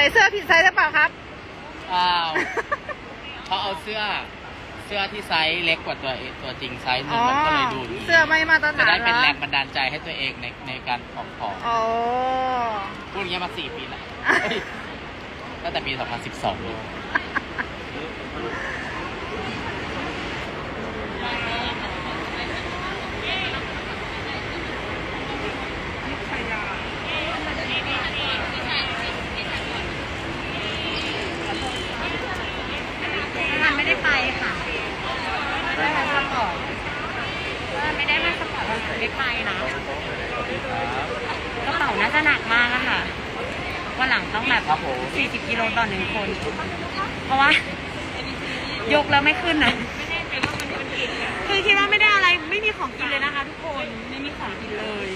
ส่เสื้อผิดไซส์หรือเปล่าครับ อ้าวเขาเอาเสื้อเสื้อที่ไซส์เล็กกว่าตัวเองตัวจริงไซส์หนึ่อ๋งอมันก็เลยดูดีเสื้อไม่มาตรจะฐานได้เป็นหรอแรงบันดาลใจให้ตัวเองในในการผอมผอมอ๋อพูดอย่างเงี้ยมาสี่ปีแล้วเฮ้ยตั้งแต่ปี 2012เลย มันไม่ได้ไปค่ะไม่ได้มาสปอร์ตไม่ได้มาสปอร์ตมันไม่ไปนะกระเป๋าน่าจะหนักมากอะค่ะวันหลังต้องแบบ ครับผม 40กิโลต่อหนึ่งคน เพราะว่ายกแล้วไม่ขึ้นนะคือคิดว่าไม่ได้อะไรไม่มีของกินเลยนะคะ ทุกคนไม่มีของกินเลย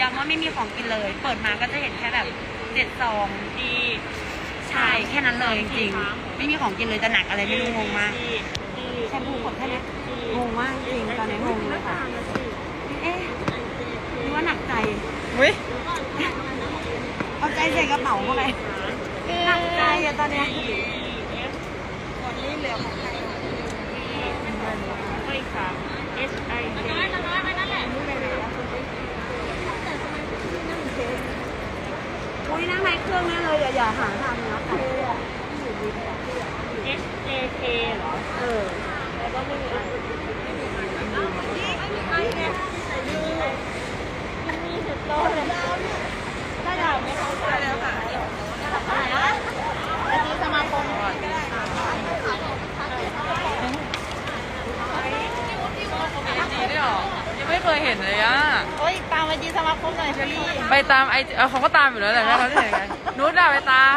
ย้ำว่าไม่มีของกินเลย เปิดมาก็จะเห็นแค่แบบเจ็ดซองดีใช่แค่นั้นเลยจริงๆไม่มีของกินเลยจะหนักอะไรไม่รู้งงมากแชมพูขวดแค่นี้งงมากจริงตอนนี้งงเลยค่ะเอ๊ะหรือว่าหนักใจอุ้ยเอาใจใส่กระเป๋าเข้าไป หนักใจอะตอนเนี้ยอุ้ยนั่งในเครื่องแน่เลยอย่าอย่าหาทำนะค่ะ S J K เหรอ เออแล้วก็ไม่มีอะไรมีสุดโตเลยได้ดาวไหมคะได้แล้วค่ะอะไรนะ ไอจีสมาคม ยังไม่เคยเห็นเลยอะ โอ้ยตามไอจีสมาคมหน่อยพี่ไปตามไอเออเขาก็ตามอยู่แล้วแหละแม่เขาที่ไหนกันนุชอะไปตาม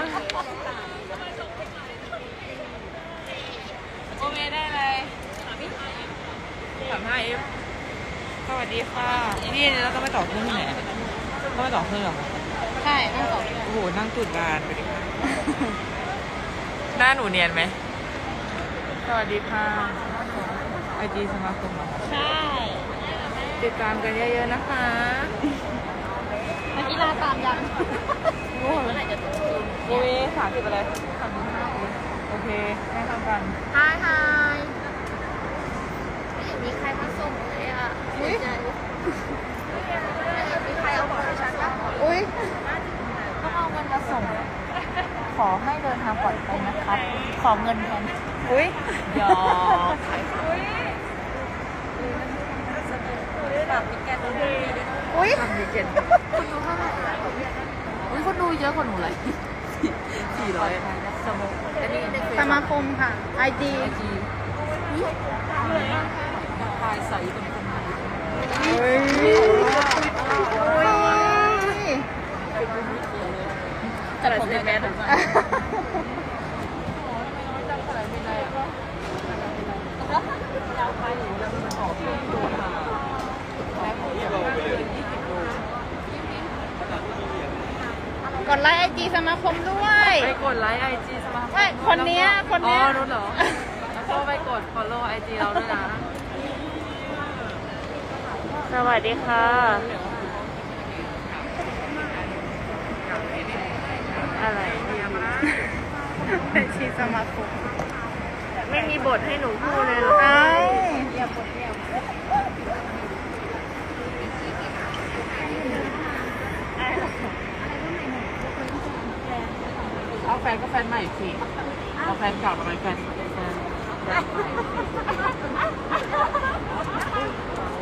โอเมได้เลยสามห้าเอฟสวัสดีค่ะ นี่เราต้องไปต่อเครื่องที่ไหนต้องไปต่อเครื่องเหรอคะใช่นั่งสองโอ้โหนั่งจุดงานไปดิหน้าหนูเนียนไหมสวัสดีค่ะไอจีสมาคมเหรอคะใช่ ติดตามกันเยอะๆนะคะนักกีฬาตามยังโอ้โหโอ้ยสามสิบอะไรสามสิบห้าโอเคให้ทำกันฮายฮายมีใครมาส่งเลยอะอุ้ยมีใครเอาบอกให้ฉันปะอุ้ยต้องเอาเงินมาส่ง ขอให้เดินทางปลอดภัยนะครับ ขอเงินแทนอุ้ยหยอก แบบมีแกตัวดีอุ้ยทำดีเจนคนดูเท่าไหร่อุ้ยคนดูเยอะกว่าหนูเลยสี่ร้อยสมองอันนี้ในเฟซสมาคมค่ะไอจีไอจีทายใสเป็นคนไทยอุ้ยอุ้ยแต่ผมไม่แมสกดไลค์ไอจี สมาคมด้วย ไปกดไลค์ไอจีสมาคมไม่คนเนี้ยคนเนี้ย อ๋อนู้นเหรอแล้วก็ไปกด follow ไอจีเราด้วยนะ สวัสดีค่ะ อะไร ไอจีสมาคม ไม่มีบทให้หนูพูดเลยเหรอ เอ้า เอา แฟนก็แฟนใหม่สิเอาแฟนเก่าทำไมแฟนแฟน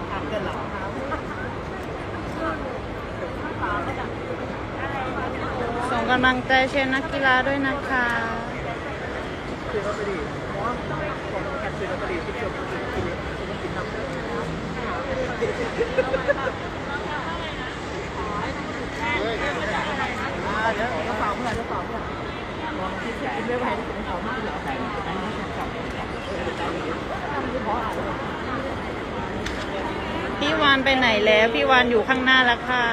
ถามกันเหรอส่งกำลังใจเชียร์นักกีฬาด้วยนะคะพี่วา นไปไหนแล้ว พี่วานอยู่ข้างหน้าแล้วค่ะ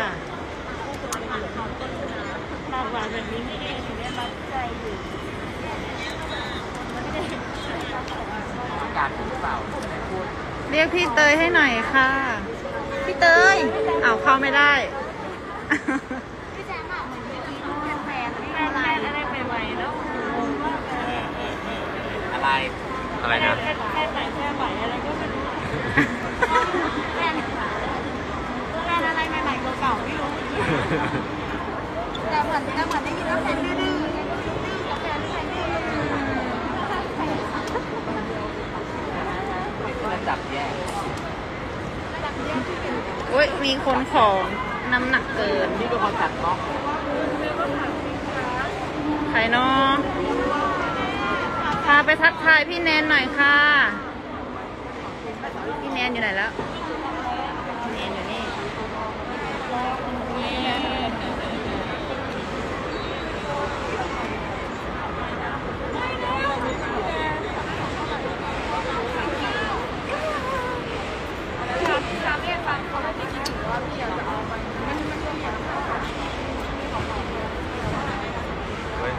อากาศหรือเปล่าพูดเรียกพี่เตยให้หน่อยค่ะ พี่เตยอ้าวเข้าไม่ได้พี่แจ๊คอะเหมือนพี่กินแฟนๆไม่อะไรอะไรใหม่ๆแล้วอะไรอะไรนะแค่แค่ไหนแค่ใหม่อะไรก็ไม่รู้แฟนแฟนอะไรใหม่ๆ เก่าไม่รู้แต่เหมือนแต่เหมือนได้ยินว่าแฟนดื้อๆดื้อกับแฟนแฟนดื้อจับแยกอุ้ยมีคนของน้ำหนักเกินนี่เป็นคนตัดเนาะใครเนาะพาไปทักทายพี่แนนหน่อยค่ะ พี่แนนอยู่ไหนแล้ว พี่แนนอยู่นี่ เฮ้ย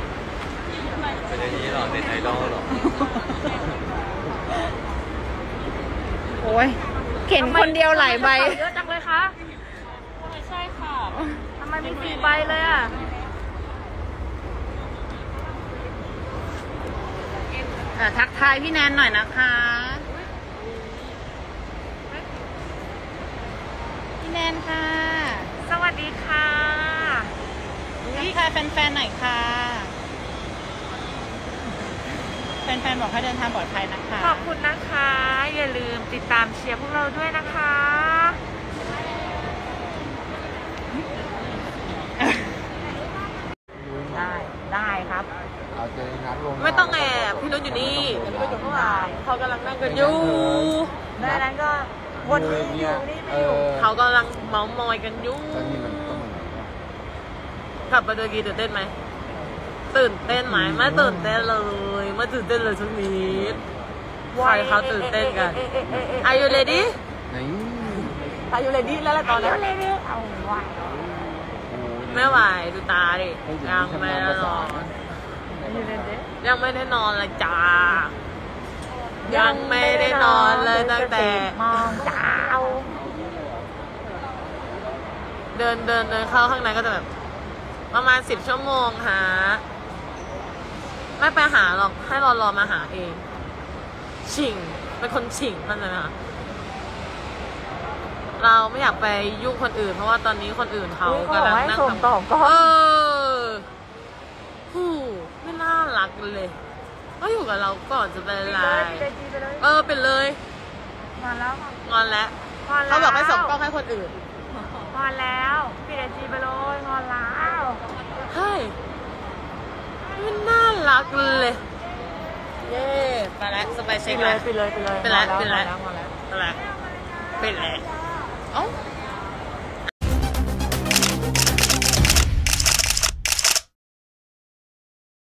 เป็นอย่างนี้เหรอเน็ตไอดอลเหรอ โอ้ยเข็นคนเดียวหลายใบ เยอะจังเลยคะไม่ใช่ค่ะทำไมมีสี่ใบเลยอะอะทักทายพี่แนนหน่อยนะคะ พี่แนนค่ะ สวัสดีค่ะทักทายแฟนๆหน่อยค่ะ แฟนๆบอกให้เดินทางปลอดภัยนะคะ ขอบคุณนะคะ อย่าลืมติดตามเชียร์พวกเราด้วยนะคะ ได้ได้ครับ เอาเจอครับลงไม่ต้องแอบพี่นุชอยู่นี่พี่นุชอยู่ข้างหลังเขากำลังนั่งกันอยู่ดังนั้นก็วนนี้อยู่นี่ไม่อยู่เขากำลังเมาส์มอยกันอยู่ตอนนี้มันต้องมัน ขับไปโดยกีตื่นเต้นไหม ตื่นเต้นไหมไม่ตื่นเต้นเลยไม่ตื่นเต้นเลยสักนิดใครเขาตื่นเต้นกัน Are you ready ไหน Are you ready แล้วล่ะตอนนี้เอาไว้ไม่ไหวดูตาดิยังไม่ได้นอนยังไม่ได้นอนเลยจ้ายังไม่ได้นอนเลยตั้งแต่มองเจ้าเดินเดินเดินเข้าข้างในก็จะแบบประมาณสิบชั่วโมงหา ไม่ไปหาหรอกให้รอรอมาหาเองฉิงเป็นคนฉิงเข้าใจไหมคะเราไม่อยากไปยุ่งคนอื่น เพราะว่าตอนนี้คนอื่นเขากำลังนั่งทำต่อก่อเอนอหูไม่น่ารักเลยก็อยู่กับเราก่อนจะเป็นอะไรเออเป็นเลยมาแล้วงอนแล้วงอนแล้วเขาบอกให้ส่งกล้องให้คนอื่นงอนแล้วปิดไอจีไปเลยงอนแล้วเฮ้ยไม่น่ารั กเลย เย้ไปแล้วสบายเช็คแล้วไปเลยไปเลยไปแล้วไปแล้วงอนแล้วไปแล้วไปแล้วเอ้า